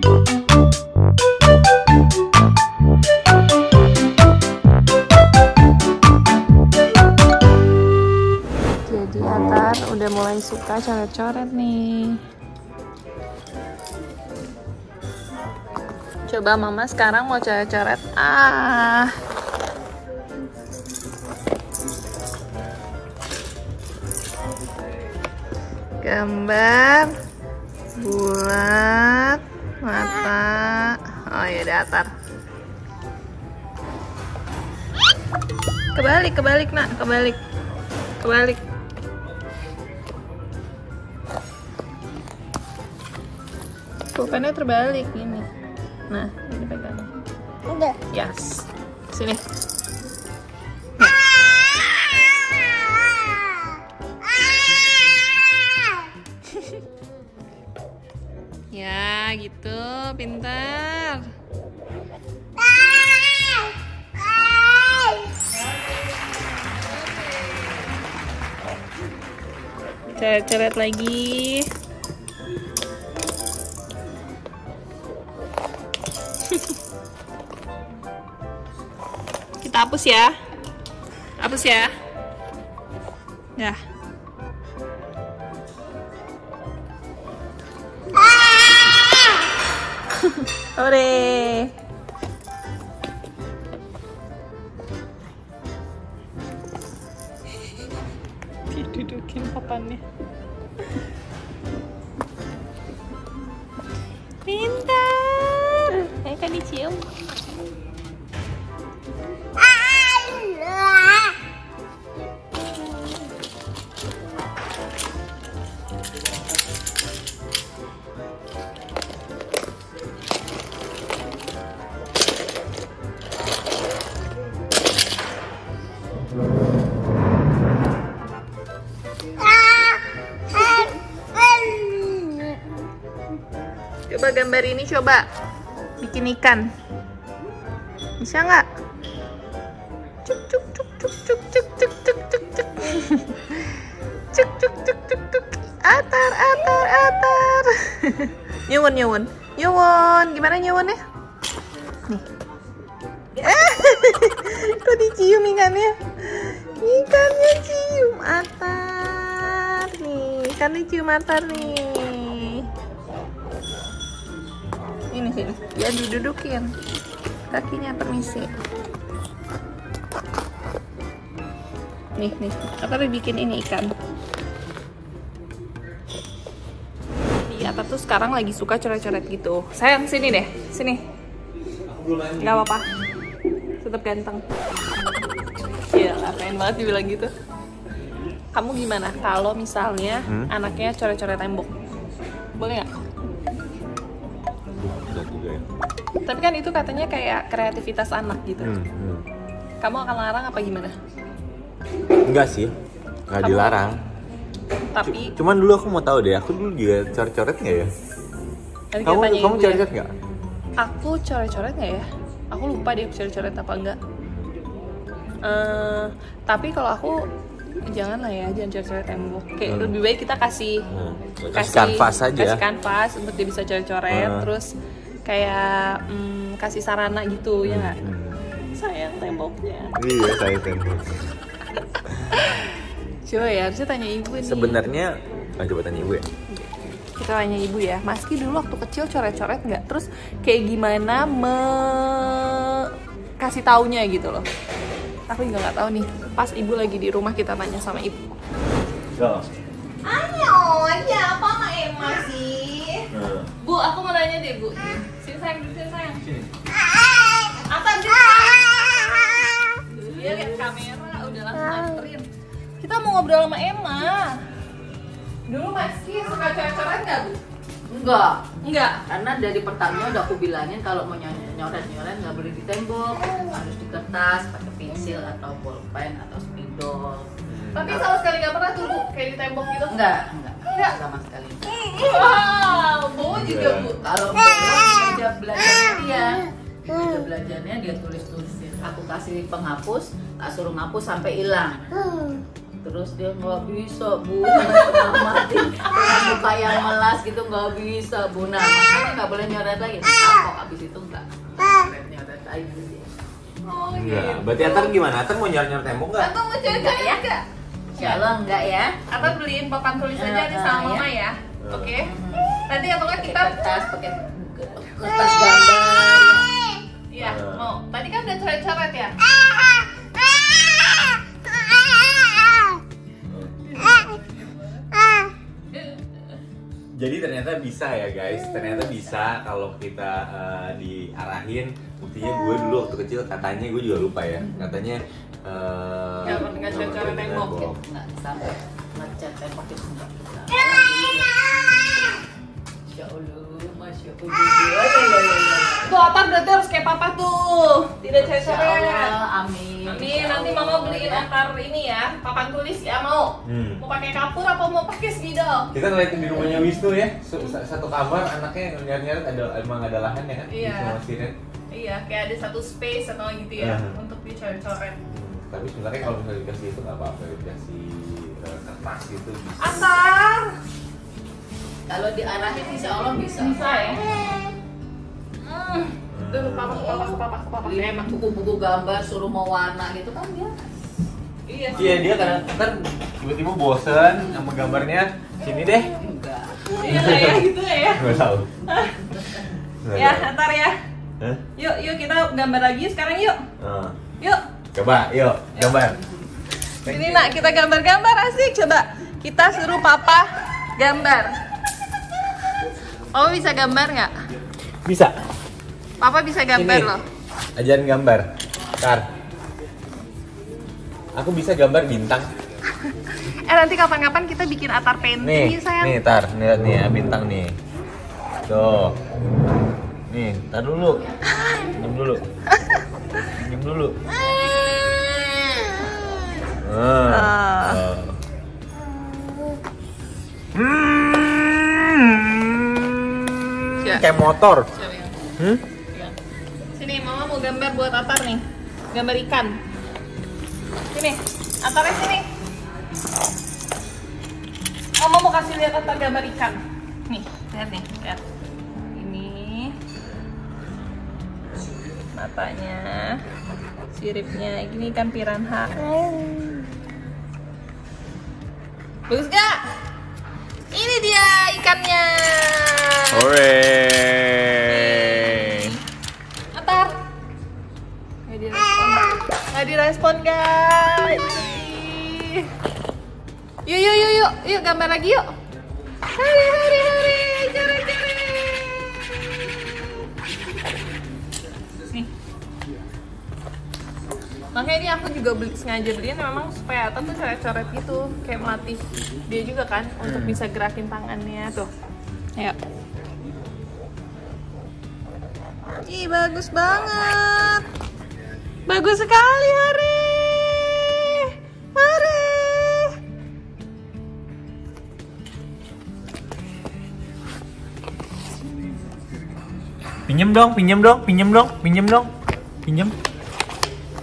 Jadi Atar udah mulai suka coret-coret nih. Coba mama sekarang mau coret-coret. Ah. Gambar bulat mata. Oh ya datar. Kebalik, kebalik nak, kebalik. Kebalik. Pulpennya terbalik gini. Nah, ini pegang. Udah. Yes. Sini. Gitu. Pintar. Coret-coret lagi. Kita hapus ya. Hapus ya. Ya. 그래. 뒤뒤뒤 김밥 봤네. Gambar ini coba bikin ikan. Bisa nggak? Cuk cuk cuk cuk cuk cuk cuk cuk cuk cuk. Cuk cuk cuk cuk cuk. Atar atar atar. nyewon nyewon. Nyewon, gimana nyewonnya? Nih. Kok dicium ikannya? Ikannya cium atar nih. Ikannya cium atar nih ini sini ya didudukin kakinya permisi. Nih nih. Apa bikin ini ikan? Di atas tuh sekarang lagi suka coret-coret gitu. Sayang sini deh. Sini. Nggak apa-apa. Tetap ganteng. Iya, pengen banget dibilang gitu. Kamu gimana? Kalau misalnya Hmm? anaknya coret-coret tembok boleh nggak juga ya. Tapi kan itu katanya kayak kreativitas anak gitu. Hmm, hmm. Kamu akan larang apa gimana? Enggak sih, nggak Kamu- dilarang. Tapi Cuman dulu aku mau tahu deh, aku dulu juga coret-coret nggak ya? nanti Kamu kamu ya. coret-coret nggak? Aku coret-coret nggak ya? Aku lupa deh coret-coret apa enggak. Eh, tapi kalau aku jangan lah ya, jangan coret-coret tembok. Kayak Hmm. lebih baik kita kasih Hmm. Kasih kanvas aja. Kasih kanvas untuk dia bisa coret-coret, Hmm. terus kayak mm, kasih sarana gitu ya nggak? Hmm. Sayang temboknya. Iya, saya tembok. Coba ya, harusnya tanya ibu nih. Sebenarnya, ah, coba tanya ibu ya. kita tanya ibu ya Maski dulu waktu kecil coret-coret nggak terus kayak gimana me kasih taunya gitu loh aku juga nggak tahu nih pas ibu lagi di rumah kita tanya sama ibu ayo aja aku mau nanya deh bu. Sini sayang sini sayang. Apa sih dia lihat kamera. Udah langsung anterin. Kita mau ngobrol sama Emma. Dulu Maski suka coret-coret nggak bu? Enggak, Enggak. karena dari pertama udah aku bilangin kalau mau nyoret nyoret nggak boleh di tembok, harus di kertas, pakai pensil atau pulpen atau spidol. Tapi sama sekali nggak pernah tuh bu kayak di tembok gitu. Enggak, enggak, Enggak. sama sekali. Wow, bu juga bu. Kalau belum dia belajarnya dia, dia belajarnya dia tulis tulisin. Aku kasih penghapus, tak suruh ngapus sampai hilang. terus dia nggak bisa bu mati muka yang melas gitu nggak bisa bu nah makanya nggak boleh nyoret lagi kapok abis itu nggak nyoret nyoret lagi Oh Enggak. Berarti Atar gimana? Atar mau nyoret-nyoret tembok nggak? Atau mau Enggak ya? enggak? Insya Allah enggak ya Atau beliin papan tulis aja di Eh, sama eh, mama ya. Ya. Oke. Nanti atau enggak pakai kita kertas pakai kertas gambar Iya, mau. Tadi kan udah coret-coret ya? Jadi ternyata bisa ya guys, ternyata bisa kalau kita eh, diarahin. Buktinya gue dulu waktu kecil katanya gue juga lupa ya, katanya eh, Nggak pernah tembok. tembok. nggak sampai ngecat tembok itu enggak Allah Masya Allah Ya, ya, ya, ya. Tuh, Atar berarti harus kayak papa tuh. Tidak. Allah, amin Amin, nanti mama beliin Atar ini ya, papan tulis ya mau. Hmm. Mau pakai kapur apa mau pakai spidol? Kita ngeliatin di rumahnya Wisnu ya, satu kamar anaknya nyari-nyari ada emang ada lahan ya kan? Iya. Iya, kayak ada satu space atau gitu ya untuk dicoret-coret. Hmm, Tapi sebenarnya kalau misalnya dikasih itu nggak apa-apa, dikasih eh, kertas gitu bisa. Kalau diarahin Insya Allah bisa bisa ya? Hmm. Tuh, ke papa, papa, papa, papa. emang buku-buku gambar suruh mau warna gitu kan dia Iya. Iya dia kadang kan tiba-tiba bosen sama gambarnya sini deh. enggak Iya kayak gitu ya. Nggak tahu. Ya. Atar ya. Hah? Yuk, yuk kita gambar lagi sekarang yuk. Ah. Yuk. Coba, yuk, gambar. Sini nak, kita gambar-gambar asik coba. Kita suruh papa gambar. Oh bisa gambar nggak? Bisa. Papa bisa gambar Ini. loh. Ajarin gambar. Tar. Aku bisa gambar bintang. Eh nanti kapan-kapan kita bikin atar painting Nih, nih sayang. nih tar, lihat nih ya bintang nih. Tuh. Nih, tar dulu. Senyum dulu. Senyum dulu. Ah. Ah. Ah. Hmm. Ya. Kayak motor. Coba ya. Hmm? Sini mama mau gambar buat atar nih. Gambar ikan. Sini, atarnya sini. Mama mau kasih lihat atar gambar ikan. Nih, lihat nih, lihat. Ini matanya, siripnya. Ini ikan piranha. Bagus gak? Ini dia ikannya. Hore. Direspon guys. Yuk yuk yuk yuk yuk gambar lagi yuk. Hari hari hari cari cari. Nih. Makanya ini aku juga beli, sengaja beliin memang supaya Atta tuh coret-coret gitu Kayak melatih dia juga kan untuk bisa gerakin tangannya tuh Ayo Ih, bagus banget. Bagus sekali, Hari. Hari. Pinjem dong, pinjem dong, pinjem dong, pinjem dong. Pinjem.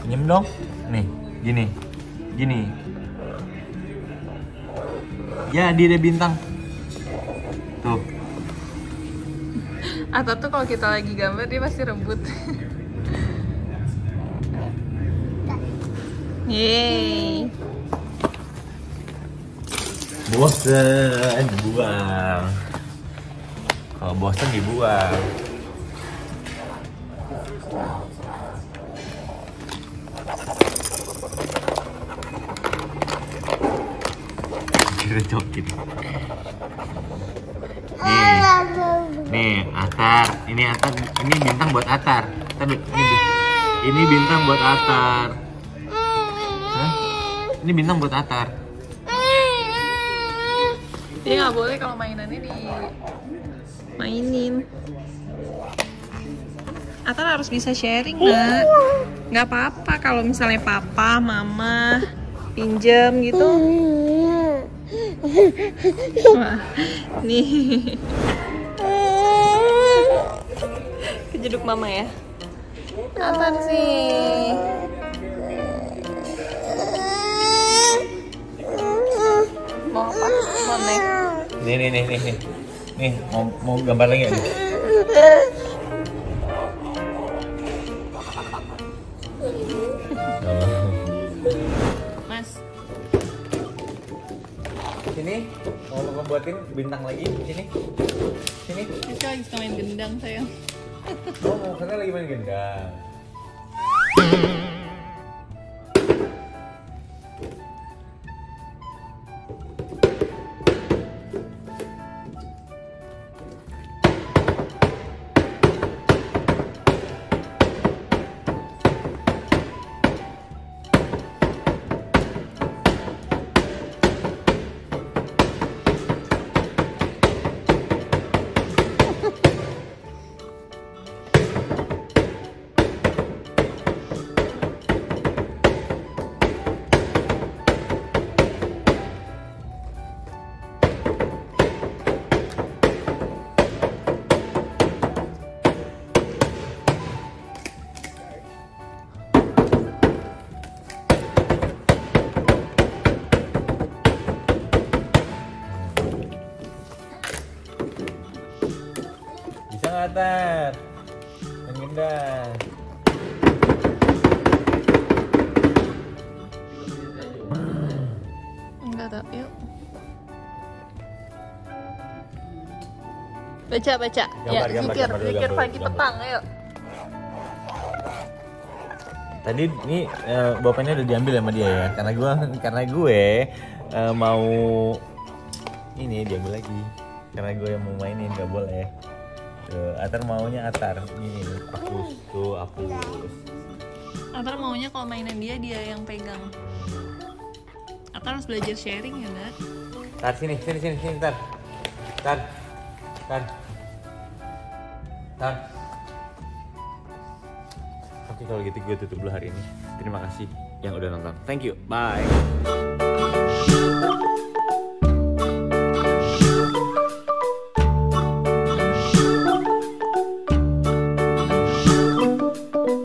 Pinjem dong. Nih, gini. Gini. Ya, dia ada bintang. Tuh. Atau tuh kalau kita lagi gambar dia pasti rebut. Yeay. Bosen, dibuang. Kalau bosen dibuang. Kira jokin. Nih, nih Atar. Ini Atar, ini bintang buat Atar. Ini, ini bintang buat Atar. Ini bintang buat Atar. Dia nggak boleh kalau mainannya di mainin. Atar harus bisa sharing, Nak. Nggak apa-apa kalau misalnya papa, mama pinjam gitu. Wah, nih. Kejeduk mama ya. Atar sih. Mau apa? Mau? Nih nih nih nih nih. Nih mau mau gambar lagi nih? Mas, Sini mau bintang lagi sini. Sini. Cica lagi suka main gendang sayang. Oh, mau sana lagi main gendang. Tar? Main gendang. Enggak tau, yuk. Baca, baca. ya, Gambar, gambar, zikir, gambar zikir gambar pagi petang, ayo. Tadi ini eh, bapaknya udah diambil sama dia ya, karena gua karena gue eh, mau ini diambil lagi, karena gue yang mau mainin nggak boleh. Tuh, Atar maunya Atar ini hapus tuh hapus. Atar maunya kalau mainan dia, dia yang pegang. Atar harus belajar sharing ya, Nat? Tar sini sini sini sini tar, tar, tar, tar. Oke kalau gitu gue tutup dulu hari ini. Terima kasih yang udah nonton. Thank you. Bye.